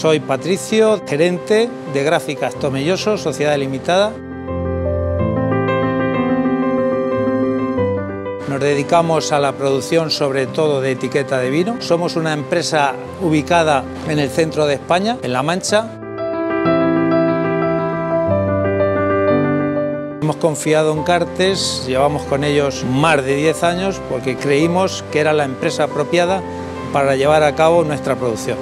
Soy Patricio, gerente de Gráficas Tomelloso, Sociedad Limitada. Nos dedicamos a la producción sobre todo de etiqueta de vino. Somos una empresa ubicada en el centro de España, en La Mancha, Hemos confiado en Cartes, llevamos con ellos más de 10 años porque creímos que era la empresa apropiada para llevar a cabo nuestra producción.